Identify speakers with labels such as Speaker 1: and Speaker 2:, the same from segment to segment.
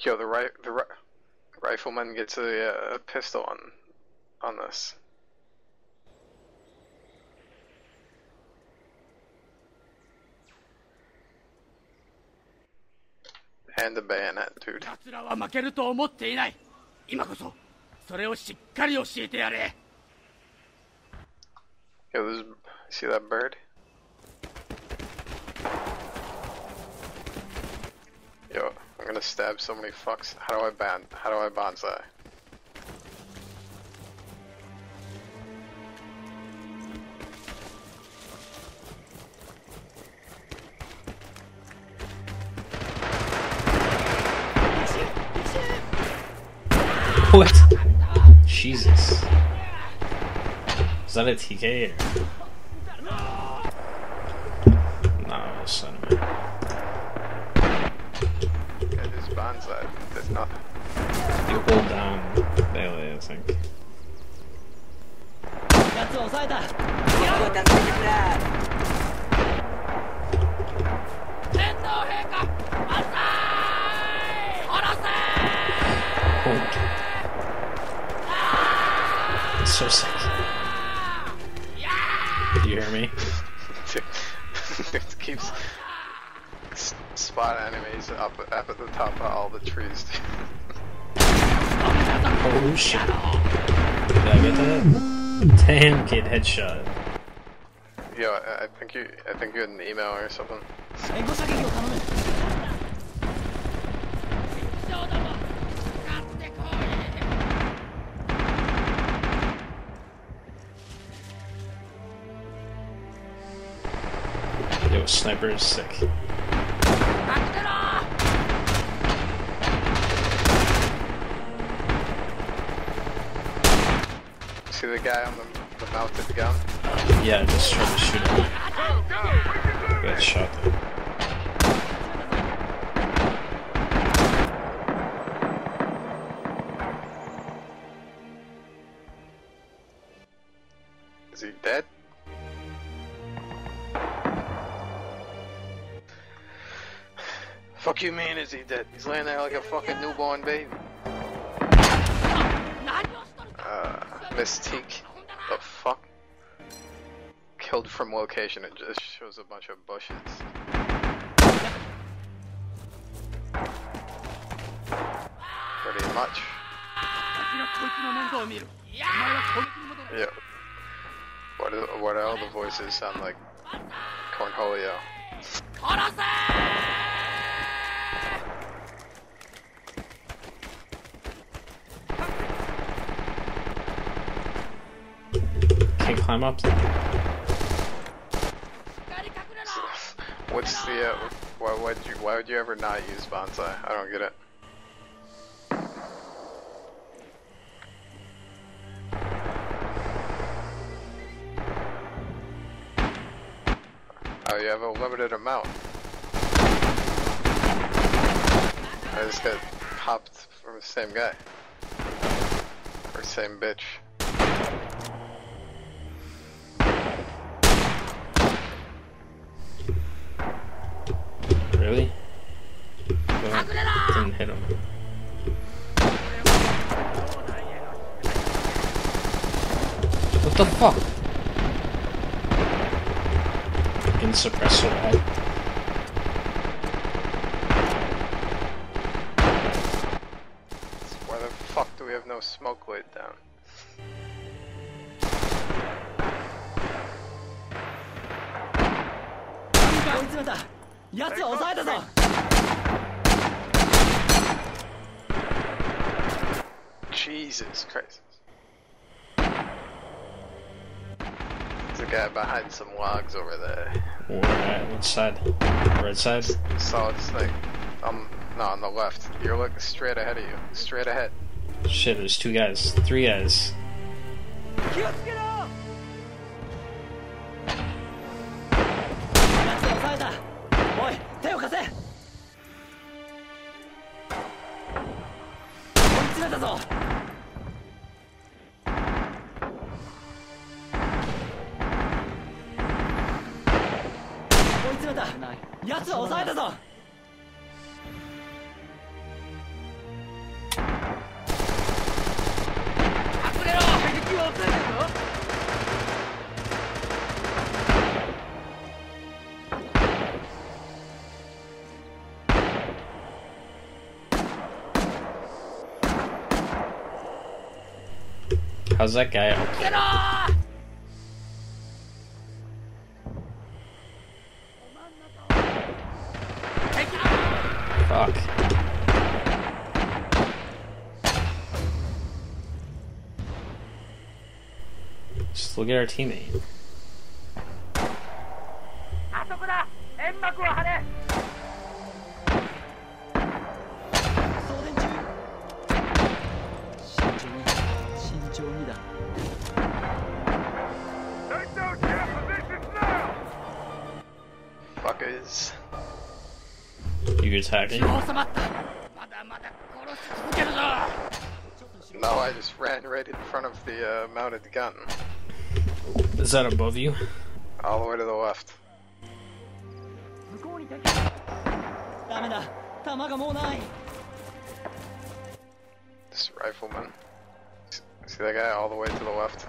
Speaker 1: Yo, the right the ri- rifleman gets a uh, pistol on on this. And the bayonet, dude.
Speaker 2: 奴らは負けると思っていない今こそそれをしっかり教えてやれ
Speaker 1: Yo, this see that bird? Gonna stab so many fucks. How do I ban? How do I bonsai?
Speaker 3: What? Jesus. Is that a TK or? No, son of a
Speaker 1: onside. There's nothing.
Speaker 3: People down there, I think. Oh. It's so sick. Do you hear me?
Speaker 1: it keeps spot enemies up up at the top of all the trees.
Speaker 3: oh shit! Did I get that? Damn kid, headshot.
Speaker 1: Yo, I, I think you, I think you had an email or something.
Speaker 3: Yo, sniper is sick.
Speaker 1: The guy on the, the mounted gun?
Speaker 3: Yeah, just try to shoot him. Got shot though.
Speaker 1: Is he dead? Fuck you mean is he dead? He's laying there like a fucking newborn baby. Mystique. The fuck? Killed from location, it just shows a bunch of bushes. Pretty much. Yeah. What what are all the voices sound like? Cornholio.
Speaker 3: climb up.
Speaker 1: What's the, uh, why would you, why would you ever not use bonsai? I don't get it. Oh, you have a limited amount. I just got popped from the same guy. Or same bitch.
Speaker 3: the fuck? In suppressor out.
Speaker 1: Why the fuck do we have no smoke laid down?
Speaker 4: 追い詰めた奴を抑えたぞ
Speaker 1: Jesus Christ. There's a guy behind some logs over there.
Speaker 3: Where at? What side? Right side?
Speaker 1: Solid snake. Um, no, on the left. You're looking straight ahead of you. Straight ahead.
Speaker 3: Shit, there's two guys. Three guys. How's that guy?
Speaker 2: けろ
Speaker 3: Fuck. Just look at our teammate.
Speaker 1: No, I just ran right in front of the uh, mounted gun.
Speaker 3: Is that above you?
Speaker 1: All the way to the left. This rifleman. See that guy all the way to the left?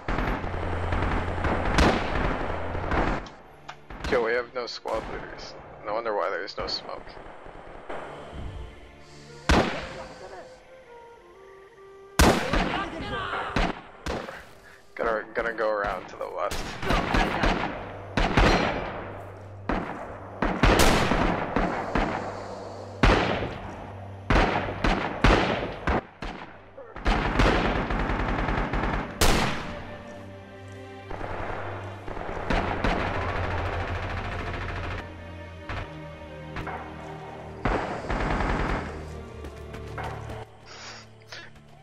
Speaker 1: Yo, we have no squad leaders. No wonder why there's no smoke. Gonna, gonna go around to the left.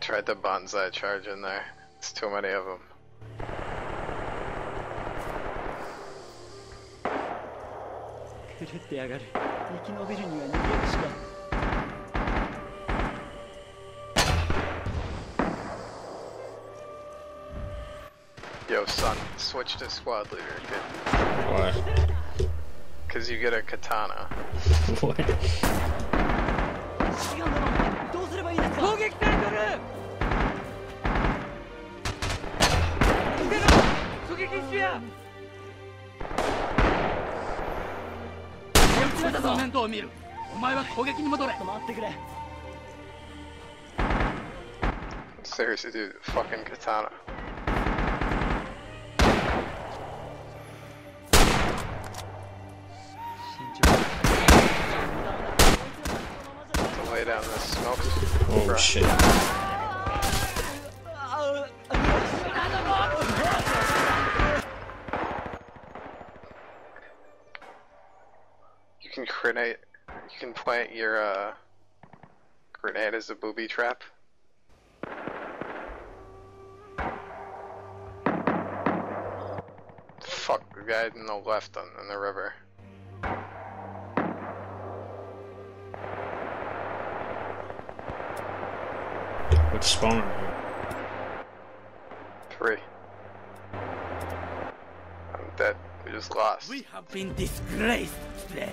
Speaker 1: Tried the bonsai charge in there. It's too many of them.
Speaker 4: 狂ってやがる生き延びるには逃げるしか
Speaker 1: Yo, son, switch to squad leader, kid.
Speaker 3: Why?
Speaker 1: Cause you get a katana.
Speaker 3: What?
Speaker 4: 違
Speaker 2: つの面倒を見るお前は攻撃に戻れ
Speaker 4: 待ってくれ
Speaker 1: Seriously, dude, fucking katana. You can plant your uh, grenade as a booby trap. Fuck the guy in the left on in the river.
Speaker 3: Which spawn are you?
Speaker 1: Three. I'm dead. We just lost.
Speaker 2: We have been disgraced today,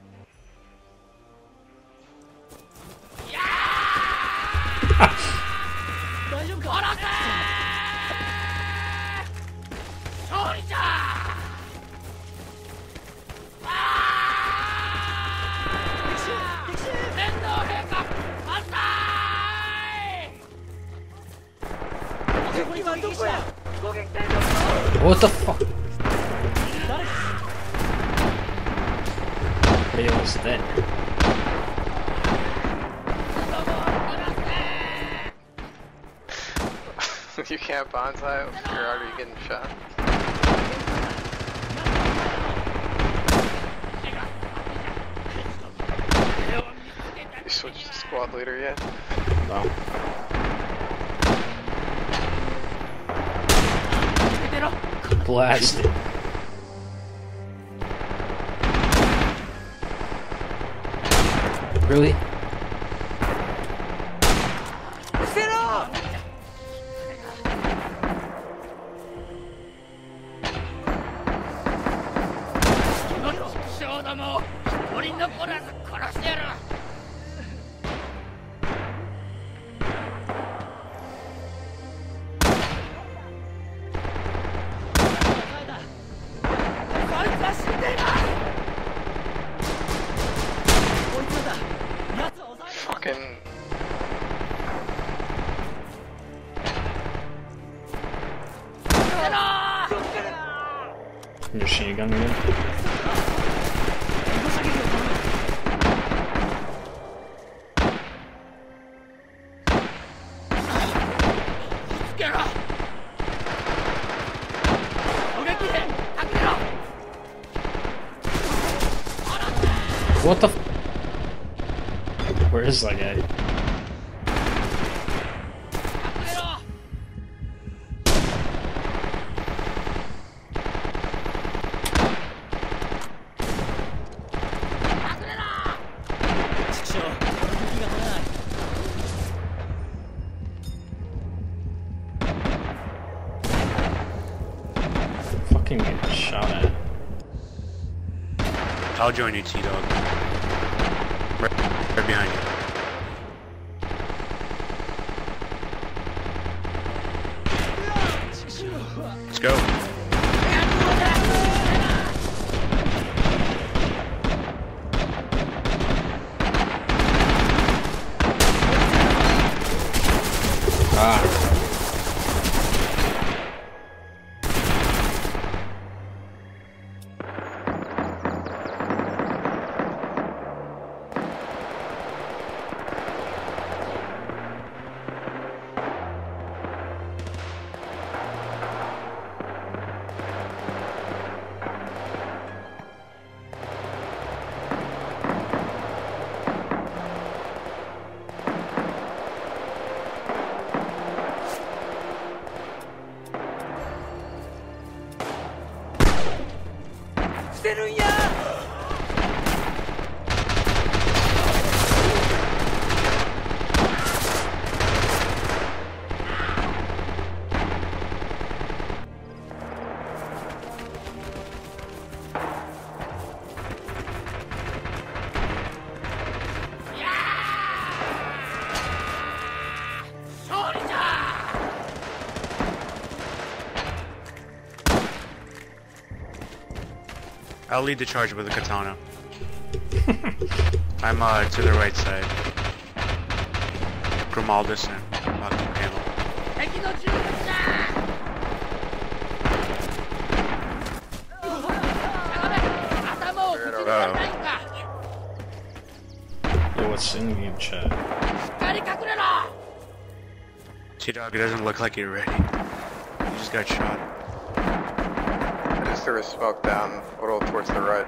Speaker 3: What the fuck?
Speaker 4: 誰
Speaker 3: Bale's dead.
Speaker 1: you can't bonsai. You're already getting shot. You switched to squad leader yet?
Speaker 3: No. Blasted. Really? Shot at.
Speaker 5: I'll join you, T-Dog. Right, right behind you. Let's go.
Speaker 3: Hallelujah!
Speaker 5: I'll lead the charge with a katana. I'm uh, to the right side. Grimaldus and Baku Camel.
Speaker 3: Yo, what's in the chat?
Speaker 5: T-Dog, it doesn't look like you're ready. You just got shot.
Speaker 1: Unless was smoke down a little towards the right.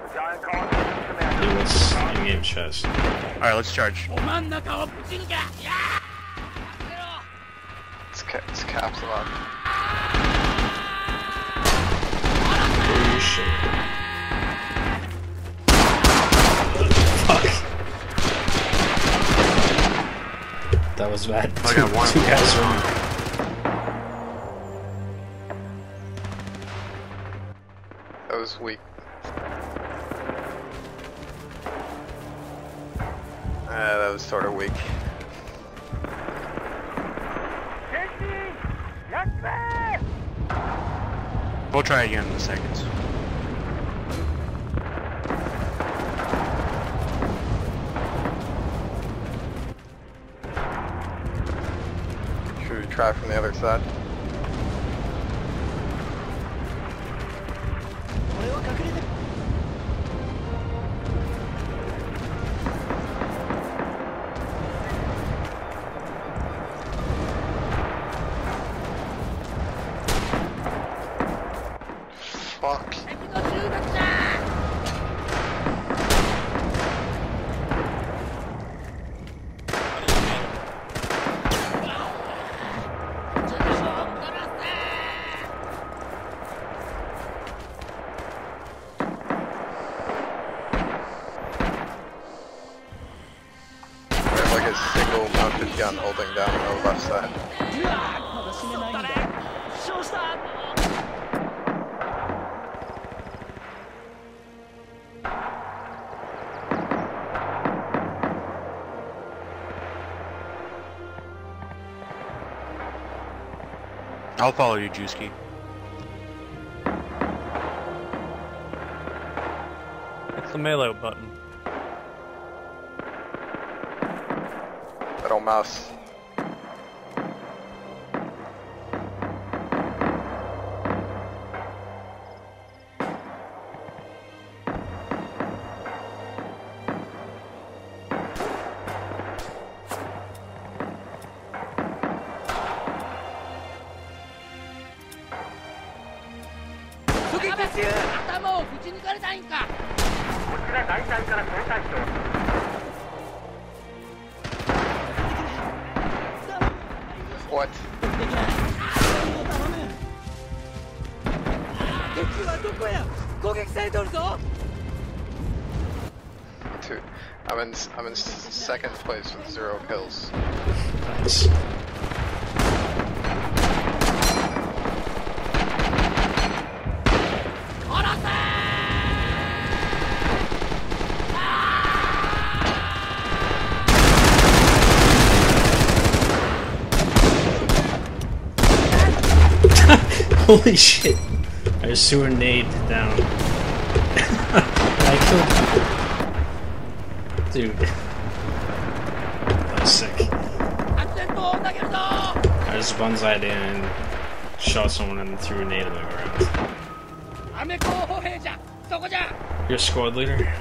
Speaker 3: He was in-game chest.
Speaker 5: Alright, let's charge.
Speaker 1: It's, ca it's caps lock.
Speaker 3: Holy shit. That was bad.
Speaker 5: I got one.
Speaker 3: Two guys.
Speaker 1: Sort of weak.
Speaker 5: We'll try again in a second.
Speaker 1: Should we try from the other side? Mounted gun holding down
Speaker 5: I'll follow you, Juski.
Speaker 6: It's the melee button.
Speaker 1: Little mouse.
Speaker 3: Holy shit. I just threw a nade down. I killed people. Dude. That was sick. I just bonsaied in, shot someone, and threw a nade
Speaker 2: around.
Speaker 3: You're a squad leader?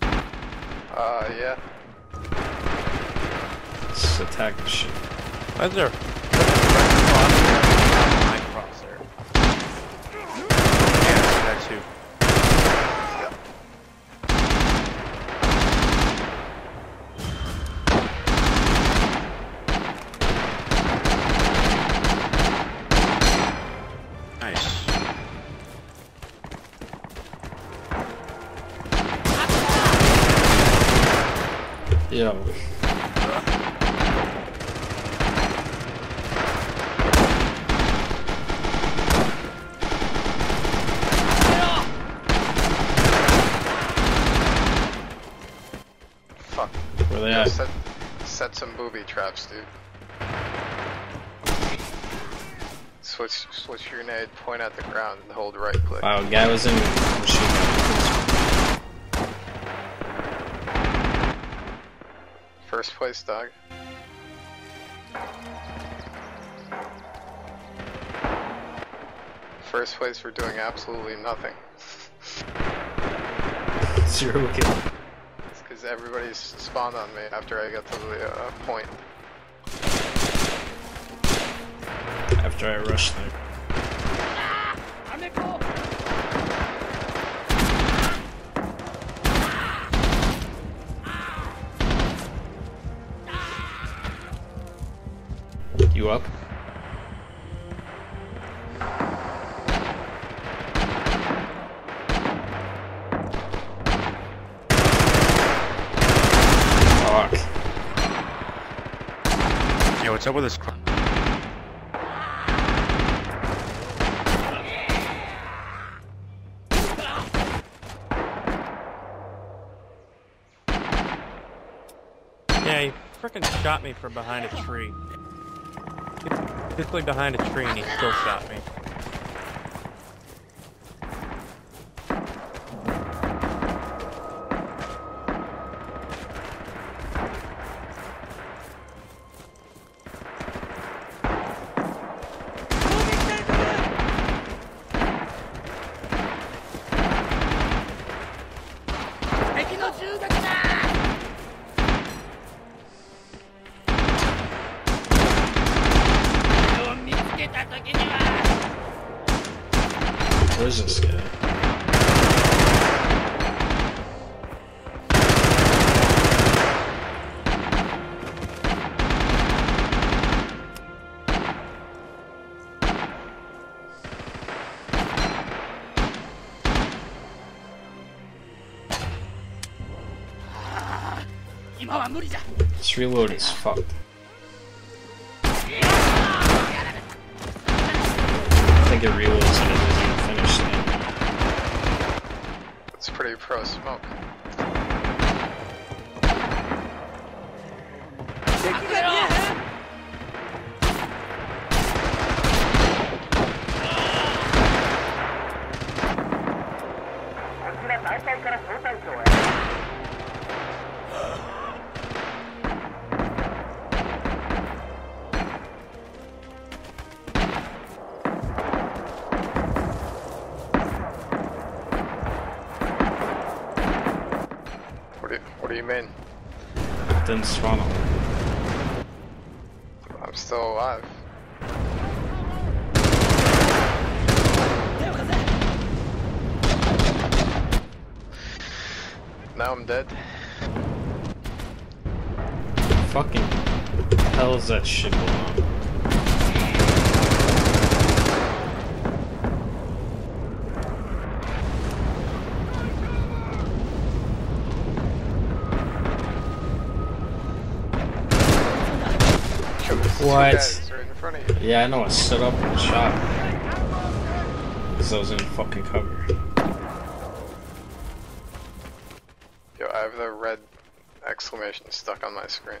Speaker 1: Uh, yeah.
Speaker 3: Let's attack the shit.
Speaker 6: Right there.
Speaker 3: Yo.
Speaker 1: Fuck.
Speaker 3: Where they
Speaker 1: Yeah,
Speaker 3: at?
Speaker 1: set set some booby traps, dude. Switch switch your grenade, point at the ground, and hold right click.
Speaker 3: Wow, guy was in machine gun
Speaker 1: first place, dog. First place for doing absolutely nothing.
Speaker 3: Zero kill.
Speaker 1: It's because everybody spawned on me after I got to the uh, point.
Speaker 3: After I rushed there.
Speaker 2: Ah! I'm in
Speaker 3: You up? Fuck.
Speaker 5: Yo, what's up with this? Cro-
Speaker 6: Yeah, he freaking shot me from behind a tree. Physically behind a tree and he still shot me.
Speaker 3: Where's this guy? This reload is fucked.
Speaker 1: You, what do you mean?
Speaker 3: Didn't spawn.
Speaker 1: I'm still alive. Now I'm dead.
Speaker 3: Fucking hell is that shit going on? What?
Speaker 1: right in front of you.
Speaker 3: Yeah, I know. I stood up and shot. Because I was in fucking cover.
Speaker 1: Yo, I have the red exclamation stuck on my screen.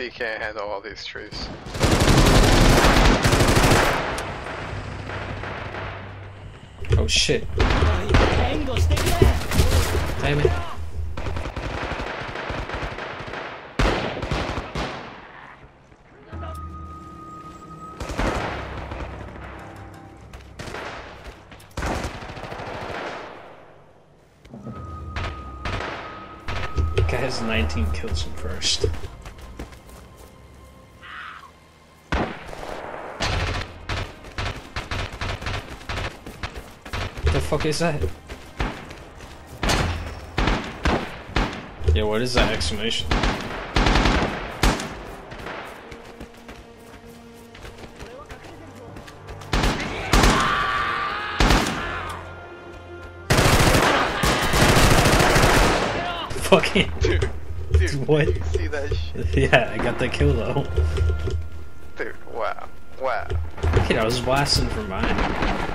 Speaker 1: He can't handle all these trees.
Speaker 3: Oh shit. Damn it. guy has 19 kills in first. Fuck is that? Yeah, what is that exclamation? Fucking
Speaker 1: Dude, dude,
Speaker 3: What?
Speaker 1: did you see that shit?
Speaker 3: yeah, I got the kill though.
Speaker 1: Dude, wow, wow.
Speaker 3: Kid, I was blasting from behind.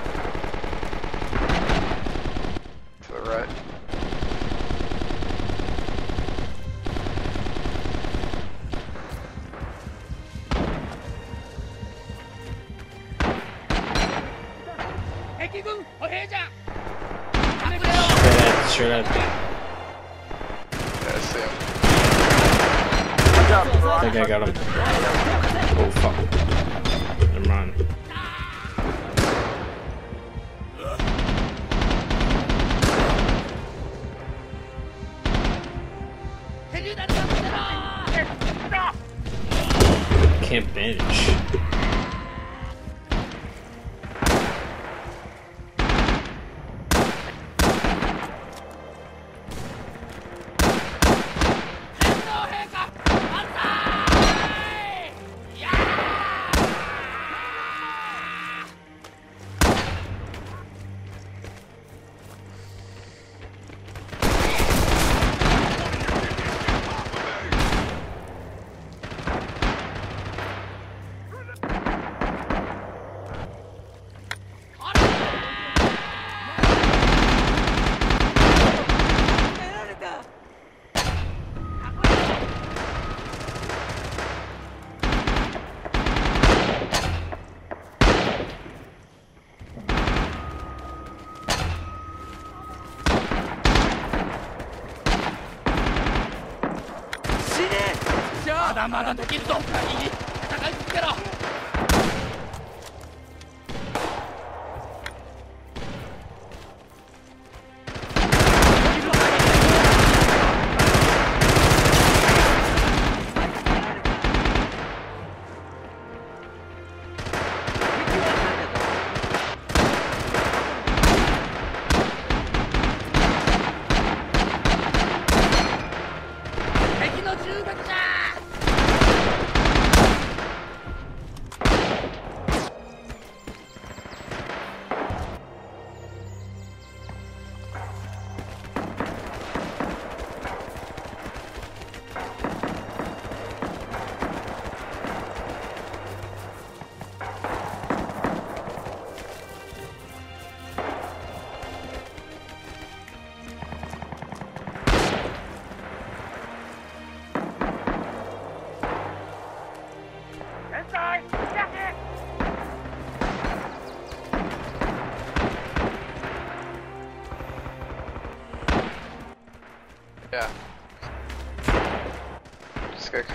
Speaker 2: だまだできるぞ右戦い続けろ。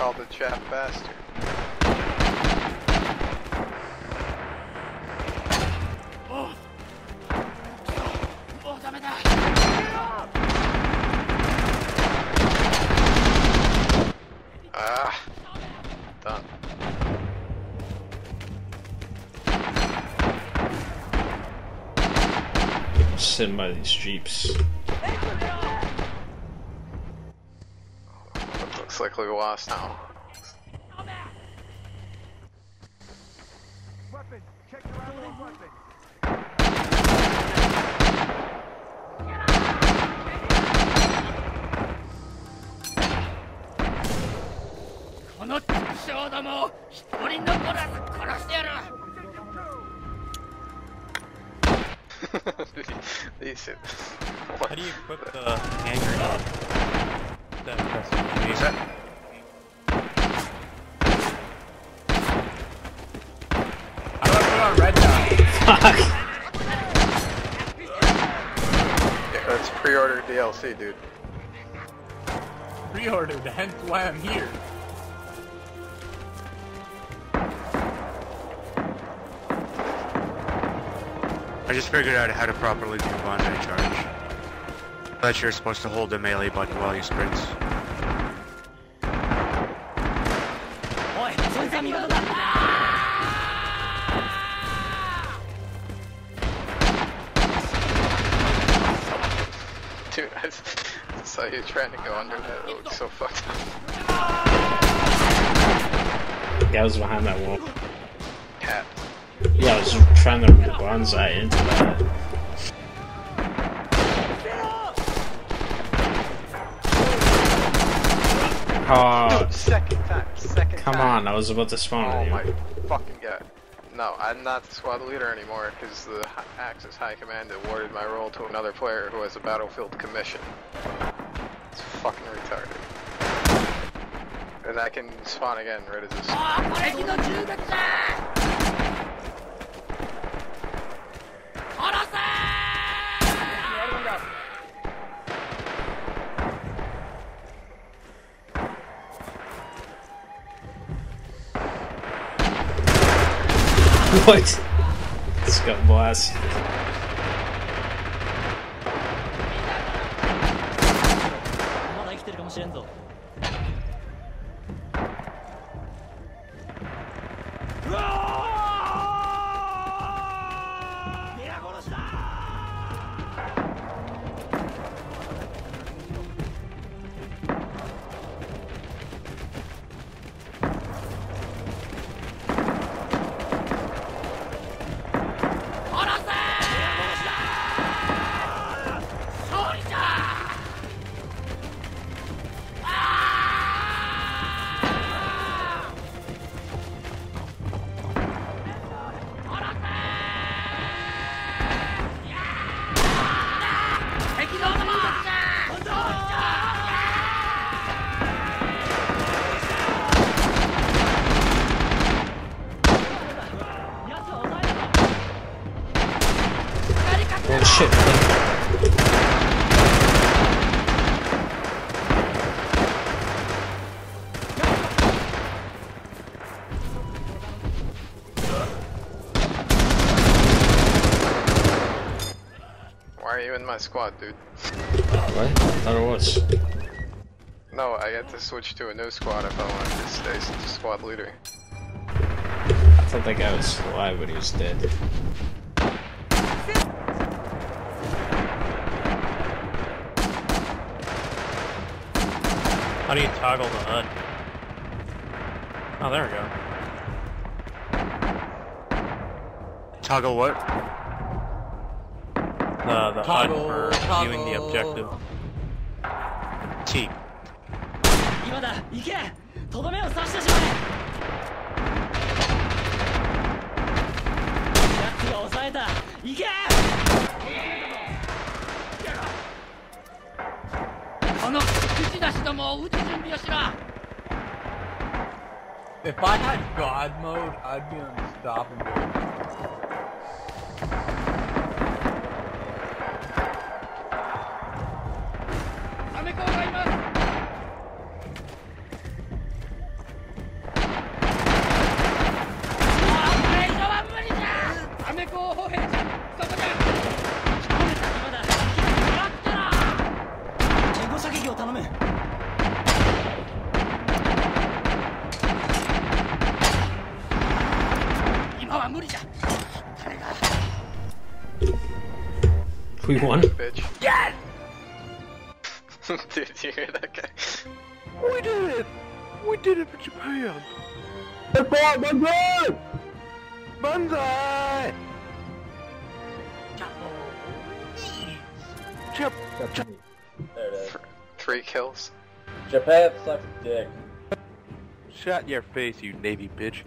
Speaker 1: call the chap
Speaker 2: faster. Oh. Oh, damn it.
Speaker 1: Ah, done.
Speaker 3: Send by these jeeps.
Speaker 1: exactly lost now.
Speaker 6: How do you equip the hand grenade? That
Speaker 3: Fuck!
Speaker 1: yeah, that's pre-order DLC, dude.
Speaker 7: Pre-ordered, hence why I'm here.
Speaker 5: I just figured out how to properly do Bandai charge. That you're supposed to hold the melee button while you sprint.
Speaker 1: To go under that. It looks so fucked up.
Speaker 3: Yeah, I was behind that wall.
Speaker 1: Cat.
Speaker 3: Yeah, I was trying to bonsai into that. Oh,
Speaker 1: Dude, second time. Second
Speaker 3: come
Speaker 1: time.
Speaker 3: on, I was about to spawn
Speaker 1: Oh
Speaker 3: on you.
Speaker 1: my fucking god. No, I'm not the squad leader anymore because the Axis High Command awarded my role to another player who has a battlefield commission fucking retarded. And I can spawn again right as this.
Speaker 3: What? Scum blast.
Speaker 1: Aren't you in my squad, dude?
Speaker 3: Uh, what? I thought it was.
Speaker 1: No, I get to switch to a new squad if I want to stay s- squad leader.
Speaker 3: I thought that guy was alive, but he was dead.
Speaker 4: How do you toggle the HUD? Oh, there we go.
Speaker 8: Toggle what?
Speaker 4: uh, the HUD for viewing the objective.
Speaker 2: If I had God mode, I'd be unstoppable.
Speaker 3: We won?
Speaker 1: Bitch. Yes! Dude, you hear that guy?
Speaker 8: We did it! We did it for Japan! Banzai! Chip!
Speaker 9: There it is.
Speaker 1: Three kills.
Speaker 9: Japan sucks dick.
Speaker 8: Shut your face, you Navy bitch.